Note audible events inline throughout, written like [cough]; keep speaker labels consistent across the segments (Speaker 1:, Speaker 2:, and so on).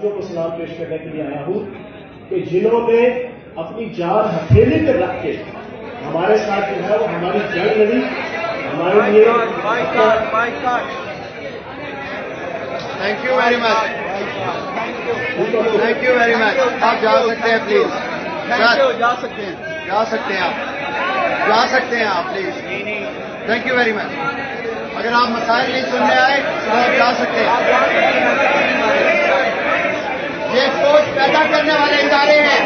Speaker 1: साथियों को सलाम पेश करने के लिए आया हूँ कि जिन्होंने अपनी जान हथेली पर रख के हमारे साथ जो है वो हमारी जंग लड़ी हमारे लिए
Speaker 2: thank you very much thank you very much आप जा सकते हैं प्लीज़
Speaker 3: जा सकते हैं.
Speaker 2: जा सकते हैं आप. जा सकते हैं आप please thank you very much अगर आप मसाइल नहीं सुनने आए तो आप जा सकते हैं. ये सोच पैदा करने वाले इदारे हैं।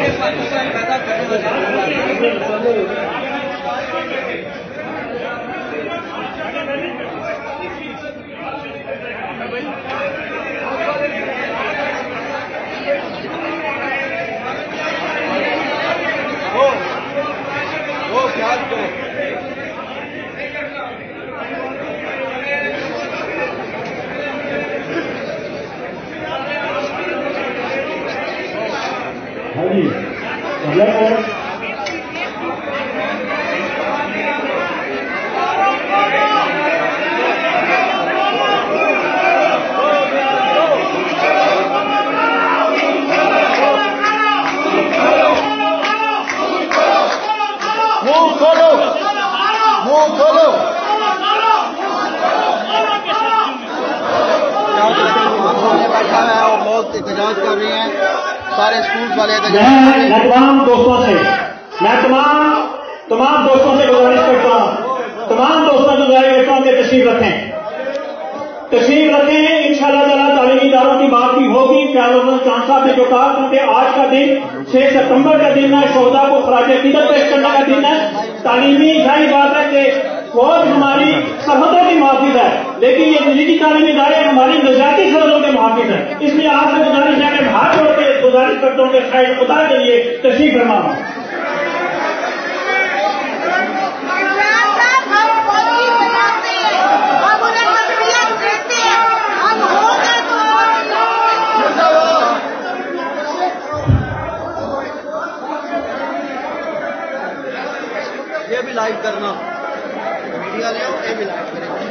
Speaker 3: वो क्या दो
Speaker 1: हाँ जी अगला कौन
Speaker 2: मुँह खोलो मुँह खोलो बैठा है और लोग एहतजाज कर रहे हैं सारे स्कूल वाले
Speaker 1: मैं मैं तमाम दोस्तों से, मैं तमाम तमाम दोस्तों से गुजारिश करता हूँ। तमाम दोस्तों से गुजारिश करता हूँ कि तशरीफ़ रखें। तशरीफ़ रखें, इंशाल्लाह ताला तालीमी इदारों की बात भी होगी। क्याम चाँद साहब ने जो कहा, क्योंकि आज का दिन, छह सितंबर का दिन है शोधा को खराज अकीदत पेश करने का दिन है। तालीमी ज़ाहिर बात है कि फौज हमारी सरहदों की मुहाफिज है, लेकिन ये निजी तालीमी इदारे हमारी नजाती सरहदों के मुहाफिज है। इसलिए आपसे गुजारिश है कि हाथ जोड़ के, गुजारिश करता हूँ कि शायद खुदा के लिए तशरीफ़ फरमा
Speaker 4: इमरान साहब हम फौजी बनाते हैं हम उन्हें मसलियत देते हैं हम होगा तो
Speaker 2: ये भी लाइव करना मीडिया ले आओ ये भी लाइव करेंगे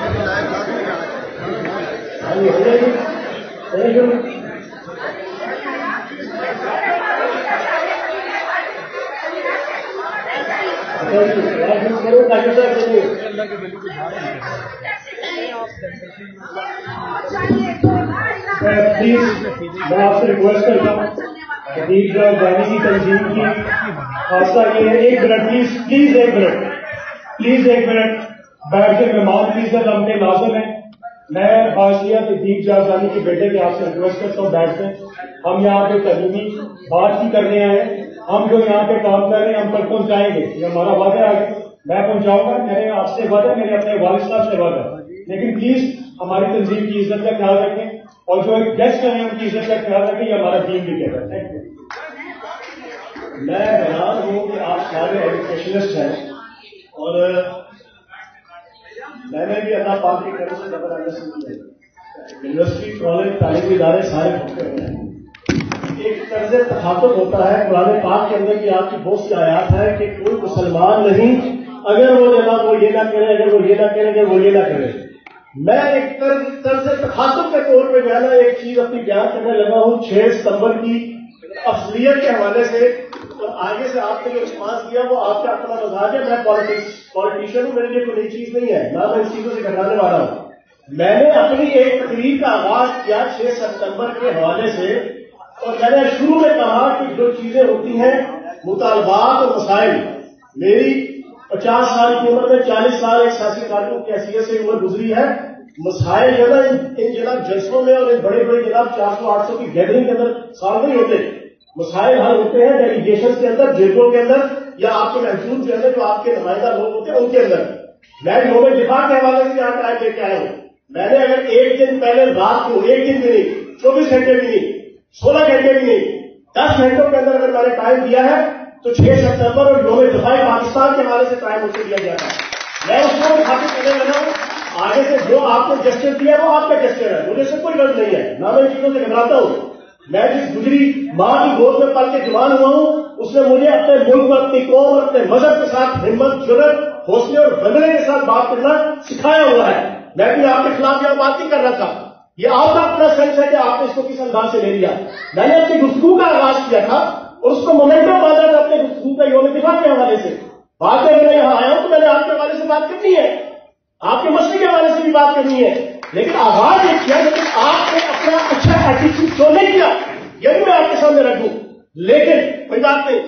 Speaker 2: ये भी लाइव
Speaker 1: प्लीज़ मैं आपसे रिक्वेस्ट करता हूँ अदीब जानी की तंजीम की खासा ये है एक मिनट प्लीज़ प्लीज़ एक मिनट प्लीज़ एक मिनट बैठ के मेहमान की इज़्ज़त हम लाजम है मैं बाशिया के दीप जानी के बेटे के आपसे रिक्वेस्ट करता हूँ बैठ के हम यहाँ पे तलीमी बात ही करने आए हैं हम जो यहाँ पे काम कर रहे हैं, हम तक पहुंचाएँगे। ये हमारा वादा है। मैं पहुंचाऊँगा, मेरे आपसे वादा मेरे अपने वालिद साहब से वादा लेकिन प्लीज़ हमारी तंजीम की इज़्ज़त का ख्याल रखें और जो एक गेस्ट हैं, उनकी इज़्ज़त का ख्याल रखें, ये हमारा टीम भी कहता है। थैंक यू मैं हैरान हूँ कि आप सारे एजुकेशनिस्ट हैं और मैंने भी अल्लाह पाक की तरफ़ से ज़बरदस्त यूनिवर्सिटी कॉलेज तालीमी इदारे सारे हैं। एक तर्ज तखातुब होता है पुराने पाक के अंदर की आपकी बहुत सी आयात है कि कोई मुसलमान नहीं, अगर वो जनाब वो ये ना करे, अगर वो ये ना करे, अगर वो ये ना करे। मैं एक तर्ज तर्ज तखातुब के तौर पर जो है ना, एक चीज़ अपनी बयान करने लगा हूँ, छह सितंबर की अफसलियत के हवाले से। और आगे से आपने जो रिस्पॉन्स दिया वो आपका अपना मजाज है। मैं पॉलिटिक्स पॉलिटिशियन हूँ, मेरे लिए कोई नई चीज़ नहीं है। ना मैं इस चीज़ों से घटाने वाला हूँ। मैंने अपनी एक तकरीर का आगाज़ किया छह सितंबर के हवाले से। और मैंने शुरू में कहा कि जो चीज़ें होती हैं मुतालबात और मसाइल मेरी पचास साल की उम्र में चालीस साल एक सियासी कारकुन की हैसियत से उम्र गुजरी है। मसाइल जो है इन, जनाब जलसों में और इन बड़े बड़े जनाब चार सौ आठ सौ की गैदरिंग के अंदर सॉल्व नहीं होते मसाइल हल होते हैं डेलीगेशन के अंदर जेलों के अंदर या आपके महसूस जो है जो आपके नुमाइंदा लोग होते हैं उनके अंदर। मैं योम दिफा के हवाले से यहाँ टाइम लेके आया हूँ। मैंने अगर एक दिन पहले रात को एक दिन भी नहीं चौबीस घंटे भी नहीं सोलह घंटे भी नहीं दस घंटों के अंदर अगर मैंने टाइम दिया है तो छह सितंबर और योम दफाई पाकिस्तान के हवाले से टाइम मुझे दिया गया था। मैं उसको खातिर करने लगा हूँ, आगे से जो आपको जस्टिस दिया है, वो आपका जस्टिस है। मुझे कोई गलत नहीं है। मैं इन चीज़ों से घबराता हूँ। मैं जिस गुजरी माँ की गोद में पल के जवान हुआ हूँ, उसने मुझे अपने मुल्क अपनी कौम और अपने मज़हब के साथ हिम्मत जुरत हौसले और बदले के साथ बात करना सिखाया हुआ है। मैं भी आपके खिलाफ यह बात नहीं कर रहा था ये आपका अपना सेंस है कि आपने इसको किस अंदाज से ले लिया? मैंने अपनी गुफ्तू का आगाज़ किया था और उसको मोमेंटम बांधा था अपने गुफ्तू का योम दिफा के हवाले से। बाद में मैं यहाँ आया हूँ तो मैंने आपके हवाले से बात करनी है। आपके मसले के हवाले से भी बात करनी है। लेकिन आवाज़ ये किया लेकिन आपने अपना अच्छा एटीट्यूड शो नहीं किया, ये भी मैं आपके सामने रखू लेकिन, कोई बात नहीं,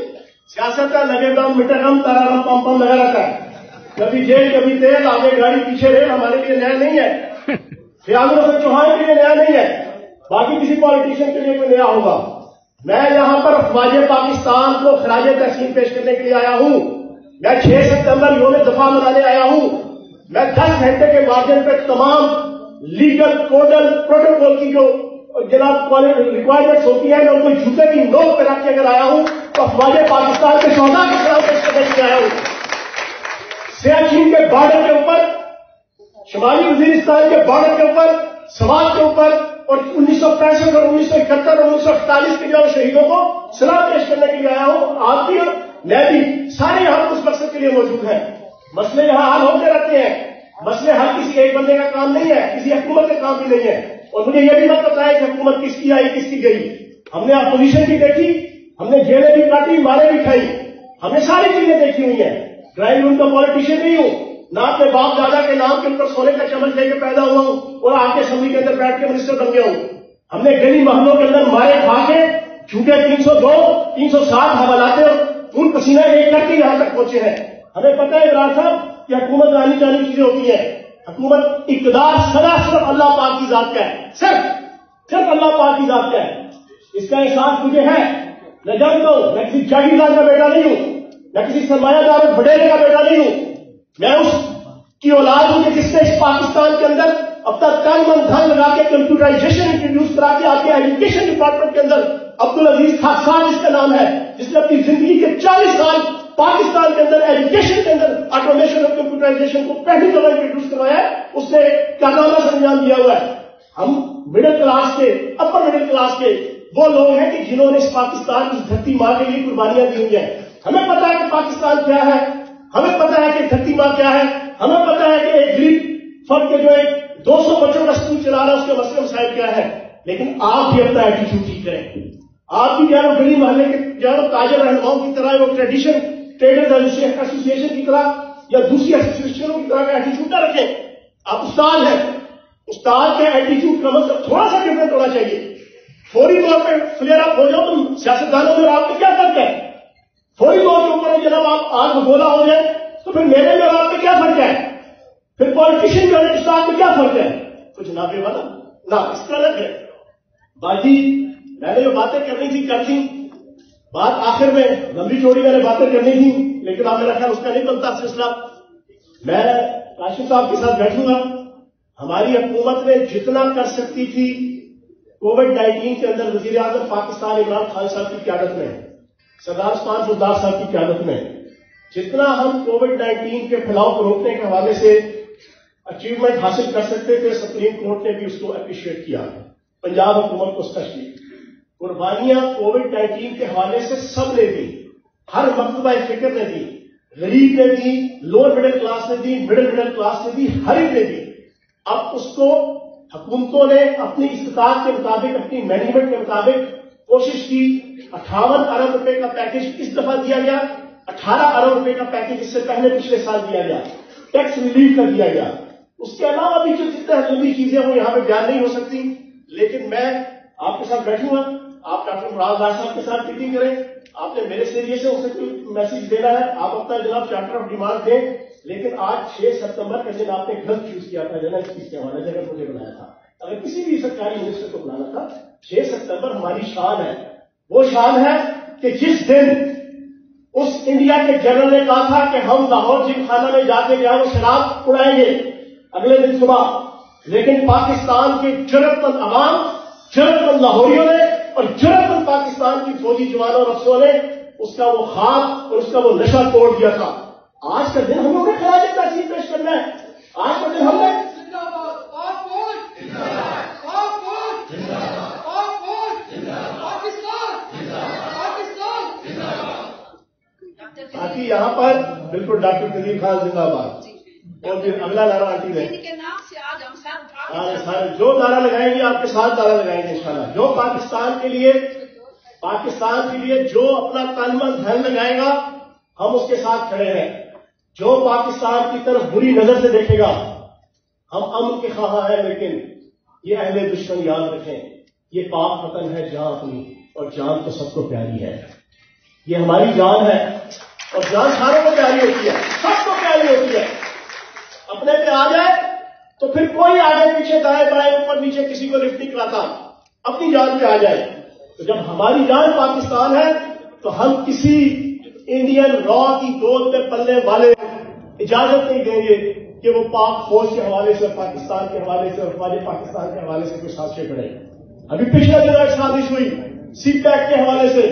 Speaker 1: सियासत का लगे दम मिटे रम तारा रम पम पम लगा रखा है। कभी जेल, कभी तेल, आगे गाड़ी, पीछे रेल, हमारे लिए न्याय नहीं है। फिराज हसन चौहान के लिए नया नहीं है। बाकी किसी पॉलिटिशियन के लिए कोई नया होगा। मैं यहाँ पर अफवाज पाकिस्तान को खराज तहसीन पेश करने के लिए आया हूँ। मैं छह सितंबर योम दफ़ा मनाने आया हूँ। मैं दस घंटे के माध्यम पर तमाम लीगल कोडल प्रोटोकॉल की जो जनाब रिक्वायरमेंट्स होती है, मैं उनको जूते की नोक रख के अगर आया हूँ तो अफवाज पाकिस्तान के शौदा के खिलाफ पेश करने के लिए आया हूँ। सियाचिन के बॉर्डर के ऊपर शुमाली वजीरिस्तान के बॉर्डर के ऊपर, समाज के ऊपर और उन्नीस सौ पैंसठ और उन्नीस सौ इकहत्तर और उन्नीस सौ अड़तालीस के जो शहीदों को सलाम पेश करने के लिए आया हूँ। आप भी और मैं भी, सारे यहाँ उस मकसद के लिए मौजूद हैं। मसले यहाँ हल होते रहते हैं। मसले हर किसी एक बंदे का काम नहीं है, किसी हुकूमत का काम भी नहीं है। और मुझे यह भी मत बताया कि हुकूमत किसकी आई, किसकी गई। हमने अपोजिशन भी देखी, हमने जेलें भी काटी, मारे भी खाई। हमने सारी चीज़ें देखी हुई है। ड्राइंग रूम का पॉलिटिशियन नहीं हूँ। ना अपने बाप दादा के नाम के ऊपर सोने का चम्मच लेके पैदा हुआ हूँ और आपके असेंबली के अंदर बैठ के मिनिस्टर बन गया हूँ। हमने गली महलों के अंदर मारे खा के झूठे तीन सौ दो, तीन सौ सात हवालाते खून पसीना एक करके यहाँ तक पहुँचे हैं। हमें पता है इमरान साहब, कि हुकूमत आनी जानी चीज़ें होती है। हुकूमत इकदार सदा सिर्फ़ अल्लाह पाक की जात का है। सिर्फ़ सिर्फ़ अल्लाह पाक की जात का है। इसका एहसास मुझे है। मैं जानता हूँ, मैं किसी जागीरदार का बेटा नहीं हूँ। मैं किसी सरमायादार बड़ेरे का बेटा नहीं हूँ। मैं उस की औलाद हूँ जिसने इस पाकिस्तान के अंदर अपना तन मन धन लगा के कंप्यूटराइजेशन इंट्रोड्यूस करा के आपके एजुकेशन डिपार्टमेंट के अंदर अब्दुल अज़ीज़ खासान जिसका नाम है, जिसने अपनी ज़िंदगी के 40 साल पाकिस्तान के अंदर एजुकेशन के अंदर ऑटोमेशन और कंप्यूटराइजेशन को पहली दफ़ा इंट्रोड्यूस करवाया है, उसने कारनामा संज्ञान दिया हुआ है? हम मिडिल क्लास के अपर मिडिल क्लास के वो लोग हैं कि जिन्होंने इस पाकिस्तान की धरती मार के लिए कुर्बानियाँ दी हुई है। हमें पता है कि पाकिस्तान क्या है? हमें पता है कि धरती माँ क्या है, हमें पता है कि एक गरीब फर्द के जो एक 200 बच्चों का स्कूल चला रहा है, उसके मसले मसाइल क्या है। लेकिन आप भी अपना एटीट्यूड ठीक करें। आप भी क्या गली मोहल्ले के क्या ताजर रहनुमाओं की तरह वो ट्रेडिशन ट्रेडर्स एसोसिएशन की तरह या दूसरी एसोसिएशनों की तरह का एटीट्यूड ना रखें। आप उस्ताद हैं। उस्ताद के एटीट्यूड का मतलब थोड़ा सा डिफरेंट होना चाहिए। फौरी तौर पर फ्लेयर अप हो जाओ तुम सियासतदानों में आपको क्या फ़र्क है? फौरी तौर के ऊपर जनाब बोला हो जाए तो फिर मेरे में और आप में क्या फ़र्क है? फिर पॉलिटिशियन में और में क्या फ़र्क है? कुछ ना वाला ना इस तरह है। बाजी, मैंने जो बातें करनी थी, कर दी बात आखिर में लंबी चौड़ी मैंने बातें करनी थी, लेकिन आप मेरा ख्याल उसका नहीं बनता सिलसिला। मैं काशिफ साहब के साथ बैठूँगा। हमारी हुकूमत ने जितना कर सकती थी कोविड नाइन्टीन के अंदर वज़ीर आज़म पाकिस्तान इमरान खान साहब की क्यादत में, सरदार उस्मान सुल्तान साहब की क्यादत में जितना हम कोविड नाइन्टीन के फैलाव को रोकने के हवाले से अचीवमेंट हासिल कर सकते थे, सुप्रीम कोर्ट ने भी उसको अप्रिशिएट किया। पंजाब हुकूमत को स्पष्ट कुर्बानियाँ कोविड नाइन्टीन के हवाले से सबने दी। हर मकतबा फ़िक्र ने दी। गरीब ने दी लोअर मिडिल क्लास ने दी मिडिल मिडिल क्लास ने दी, हर एक ने दी। अब उसको हुकूमतों ने अपनी इस्तात के मुताबिक, अपनी मैनेजमेंट के मुताबिक कोशिश की। अठावन अरब रुपए का पैकेज इस दफ़ा दिया गया। अठारह अरब रुपए का पैकेज इससे पहले पिछले साल दिया गया। टैक्स रिलीफ कर दिया गया। उसके अलावा भी जो जितने लंबी चीज़ें वो यहाँ पे बयान नहीं हो सकती। लेकिन मैं आपके साथ बैठूँगा आप डॉक्टर मुराद राज साहब के साथ मीटिंग करें। आपने मेरे ज़रिए से उसे कोई मैसेज देना है। आप अपना जनाब चार्टर ऑफ़ डिमांड दें। लेकिन आज 6 सितंबर के दिन आपने गलत चूज़ किया था जनरल चीज़ के हवाले जगह मुझे बनाया था। अगर किसी भी सरकारी मिनिस्टर को बुलाना था 6 सितंबर हमारी शान है। वो शान है कि जिस दिन उस इंडिया के जनरल ने कहा था कि हम लाहौर जिम खाना में जाके जो है वो शराब उड़ाएँगे अगले दिन सुबह। लेकिन पाकिस्तान के जरूरतमंद अवाम, जरूरतमंद लाहौरियों ने और जरूरतमंद पाकिस्तान की फौजी जवानों और अफसरों ने उसका वो खाक और उसका वो नशा तोड़ दिया था। आज का दिन हमें उन्हें खराज तहसील पेश करना है। आज का दिन हमने बाकी यहाँ पर बिल्कुल डॉक्टर कदीर खान जिंदाबाद। और फिर अगला नारा आती है।
Speaker 4: सारे
Speaker 1: जो नारा लगाएँगे आपके साथ नारा लगाएँगे इंशाला जो पाकिस्तान के लिए पाकिस्तान के लिए जो अपना तन मन धन लगाएगा हम उसके साथ खड़े हैं। जो पाकिस्तान की तरफ़ बुरी नज़र से देखेगा हम अमन के खाहा है लेकिन ये अहले दुश्मन याद रखें ये पाक वतन है जान अपनी और जान तो सबको प्यारी है। ये हमारी जान है। और जान सारों को प्यारी होती है, सबको प्यारी होती है। अपने पे आ जाए तो फिर कोई आगे पीछे दाएँ बाएँ ऊपर नीचे किसी को लिफ्ट नहीं कराता अपनी जान पे आ जाए। तो जब हमारी जान पाकिस्तान है तो हम किसी इंडियन रॉ की गोद में पलने वाले इजाज़त नहीं देंगे कि वो पाक फौज के हवाले से, पाकिस्तान के हवाले से और हमारे पाकिस्तान के हवाले से कुछ साजिशें करें। अभी पिछले दिनों साजिश हुई सी पैक के हवाले से।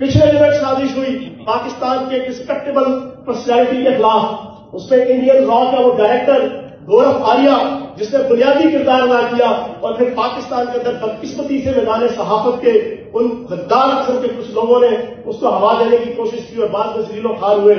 Speaker 1: पिछले दिनों साजिश हुई, पाकिस्तान के एक रिस्पेक्टेबल पर्सनैलिटी के खिलाफ। उसमें इंडियन लॉ का वो डायरेक्टर गौरव आर्या जिसने बुनियादी किरदार अदा किया और फिर पाकिस्तान के अंदर बदकिस्मती से मैदान सहाफत के उन गद्दार किस्म के कुछ लोगों ने उसको हवा देने की कोशिश की और बाद में जलीलो खार हुए।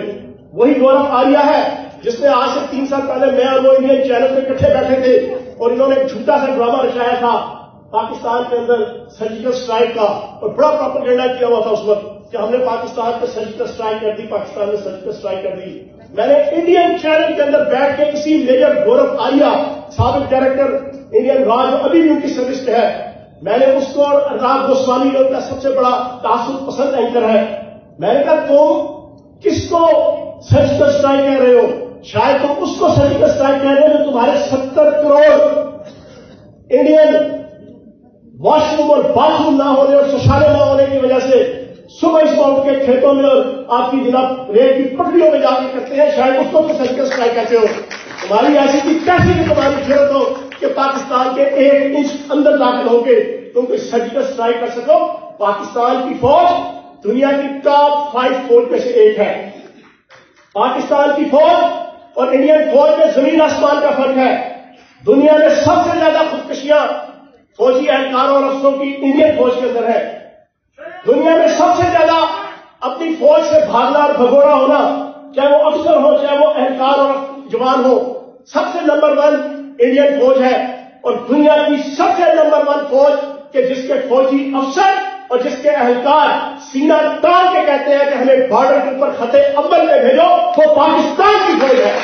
Speaker 1: वही गौरव आर्या है, जिसने आज से तीन साल पहले मैं और वो इंडियन चैनल पे इकट्ठे बैठे थे और इन्होंने एक झूठा सा ड्रामा रचाया था। पाकिस्तान के अंदर सर्जिकल स्ट्राइक का और बड़ा प्रोपोगेंडा किया हुआ था उस वक्त कि हमने पाकिस्तान पर सर्जिकल स्ट्राइक कर दी, पाकिस्तान ने सर्जिकल स्ट्राइक कर दी। मैंने इंडियन चैनल के अंदर बैठ के किसी मेजर गौरव आर्या सबक डायरेक्टर इंडियन राज अभी भी उनकी सर्विस पे है, मैंने उसको और राग गोस्वामी जो उनका सबसे बड़ा तासुर पसंद एंकर है, मैंने कहा तुम किसको सर्जिकल स्ट्राइक कह रहे हो? शायद तुम उसको सर्जिकल स्ट्राइक कह रहे हो जो तुम्हारे सत्तर करोड़ इंडियन वॉशरूम और बाथरूम ना होने और शौचालय ना होने की वजह से सुबह इस बाउट के खेतों में और आपकी जनाब रेत की पटरियों में जाके करते हैं। शायद उसको तो सर्जिकल स्ट्राइक कहते हो। तुम्हारी ऐसी की कैसी भी तुम्हारी ज़रूरत हो कि पाकिस्तान के एक इंच अंदर दाखिल होकर तुम कोई सर्जिकल स्ट्राइक कर सको। पाकिस्तान की फौज दुनिया की टॉप फाइव फौज में से एक है। पाकिस्तान की फौज और इंडियन फौज में ज़मीन आसमान का फ़र्क है। दुनिया में सबसे ज़्यादा खुदकशियाँ फौजी एहलकारों और अफसरों की इंडियन फौज के अंदर है। दुनिया में सबसे ज़्यादा अपनी फौज से भागना और भगोड़ा होना, चाहे वो अफसर हो, चाहे वो एहलकार और जवान हो, सबसे नंबर वन इंडियन फौज है। और दुनिया की सबसे नंबर वन फौज के जिसके फौजी अफसर और जिसके एहलकार सीना तान के कहते हैं कि हमें बॉर्डर के ऊपर खते अव्वल में भेजो वो पाकिस्तान की फौज है।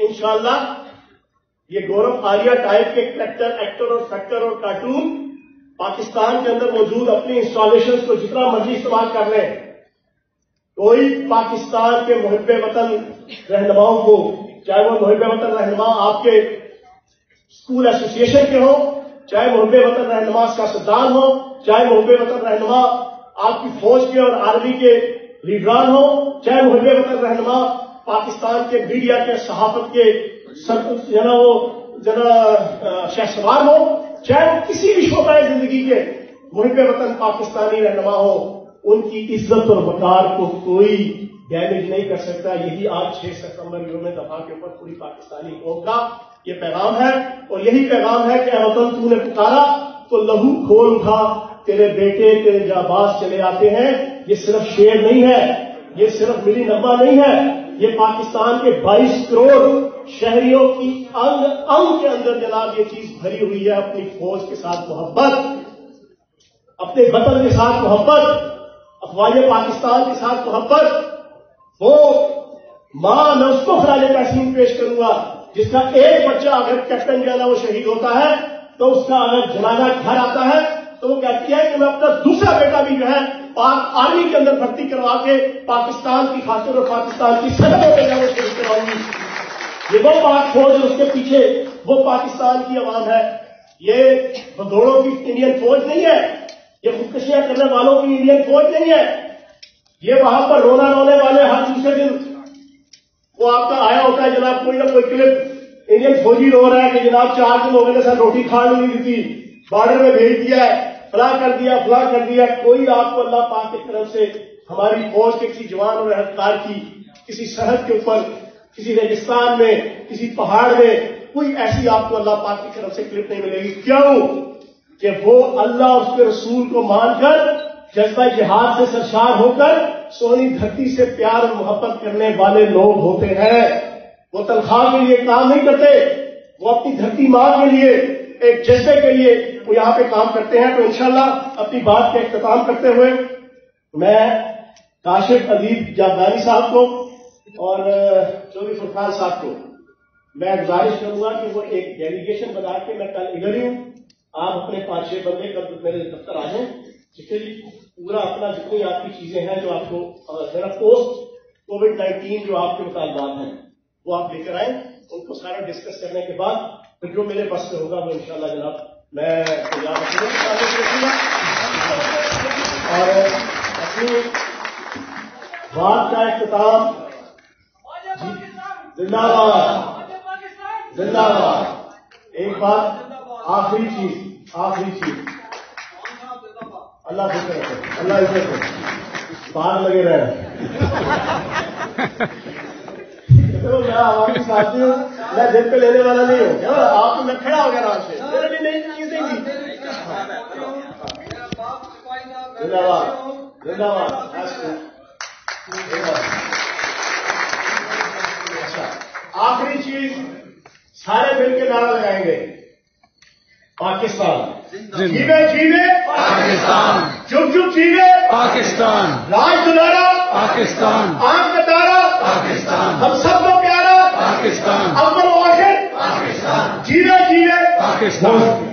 Speaker 1: इंशाला ये गौरव आर्या टाइप के करेक्टर एक्टर और फैक्टर और कार्टून पाकिस्तान के अंदर मौजूद अपनी इंस्टॉलेशन को जितना मर्ज़ी इस्तेमाल कर रहे हैं। कोई पाकिस्तान के मुहब वतन रहनुमाओं को, चाहे वो मुहब वतन रहनुमा आपके स्कूल एसोसिएशन के हो, चाहे मुहब वतन रहनुमा सियासतदान हो, चाहे मुहब वतन रहनुमा आपकी फौज के और आर्मी के लीडरान हो, चाहे मुहब वतन रहनुमा पाकिस्तान के मीडिया के सहाफत के जना वो, जना शहसवार हो, चाहे वो किसी भी शोबा ज़िंदगी के मुहब वतन पाकिस्तानी रहनुमा हो, उनकी इज़्ज़त और वकार को कोई डैमेज नहीं कर सकता। यही आज छह सितंबर योम दफ़ा के ऊपर पूरी पाकिस्तानी कौम का ये पैगाम है। और यही पैगाम है कि वतन, तूने पुकारा तो लहू खोल उठा, तेरे बेटे, तेरे जाबाज चले आते हैं। ये सिर्फ़ शेर नहीं है, ये सिर्फ़ मिली नब्बा नहीं है ये पाकिस्तान के 22 करोड़ शहरियों की अंग अंग के अंदर जनाब ये चीज़ भरी हुई है अपनी फौज के साथ मोहब्बत, अपने वतन के साथ मोहब्बत अफवाज पाकिस्तान के साथ मोहब्बत, वो माँ मैं उसको खराज तहसीन पेश करूँगा, जिसका एक बच्चा अगर कैप्टन जो है वो शहीद होता है तो उसका अगर जनाजा घर आता है तो वो कहती है कि मैं अपना दूसरा बेटा भी जो है पाक आर्मी के अंदर भर्ती करवा के पाकिस्तान की खातिर और पाकिस्तान की सदरों पे जाने शहीद करवाऊँगी ये वो पाक फौज है, उसके पीछे वो पाकिस्तान की आवाम है। ये भगोड़ों की इंडियन फौज नहीं है, ये खुदकशियाँ करने वालों की इंडियन फौज नहीं है। ये वहाँ पर रोना रोने वाले हर दूसरे दिन वो आपका आया होता है जनाब, कोई ना कोई क्लिप। इंडियन फौजी रो रहा है कि जनाब, चार दिन हो गए सर रोटी खाने नहीं दी बॉर्डर में भेज दिया है फला कर दिया फला कर दिया। कोई आपको अल्लाह पाक की तरफ़ से हमारी फौज के किसी जवान और अहलकार की, किसी सरहद के ऊपर, किसी रेगिस्तान में, किसी पहाड़ में, कोई ऐसी आपको अल्लाह पाक की तरफ़ से क्लिप नहीं मिलेगी। क्यों? कि वो अल्लाह उसके रसूल को मानकर, जज्बा जिहाद से सरशार होकर, सोनी धरती से प्यार और मोहब्बत करने वाले लोग होते हैं। वो तनख्वाह के लिए काम नहीं करते, वो अपनी धरती माँ के लिए एक जज्बे के लिए वो यहाँ पे काम करते हैं। तो इंशाल्लाह अपनी बात का इख्ताम करते हुए मैं काशिफ अदीब जाफदानी साहब को और चौधरी फुरखान साहब को मैं गुजारिश करूँगा कि वो एक डेलीगेशन बना के मैं कल इधर ही हूँ। आप अपने पाँच छह बंदे कल मेरे दफ्तर आ जाएँ ठीक है जी पूरा अपना जितनी आपकी चीज़ें हैं जो आपको जरा पोस्ट कोविड नाइन्टीन जो आपके मुतालबात हैं, वो आप लेकर आए। उनको सारा डिस्कस करने के बाद फिर जो मेरे बस में होगा वो इंशाल्लाह जनाब मैं और अपनी बात का इख्ताम जिंदाबाद जिंदाबाद। एक बात, आखिरी चीज़ आखिरी चीज़। अल्लाह फ़िक्र रखे, अल्लाह इज़्ज़त रखे बाहर लगे रहे। [laughs] तो मैं हूँ मैं दिल पे लेने वाला नहीं हूँ। आप मैं खड़ा हो गया आराम से। मेरे भी नई चीज़ें थी जिंदाबाद जिंदाबाद। अच्छा आखिरी चीज़ सारे मिल के नारा लगाएँगे। पाकिस्तान। जीवे जीवे
Speaker 5: पाकिस्तान।
Speaker 1: चुप चुप जीवे।
Speaker 5: पाकिस्तान।
Speaker 1: राज दुलारा।
Speaker 5: पाकिस्तान।
Speaker 1: आँख का तारा
Speaker 5: पाकिस्तान।
Speaker 1: हम सबको प्यारा।
Speaker 5: पाकिस्तान।
Speaker 1: questão.
Speaker 5: Nós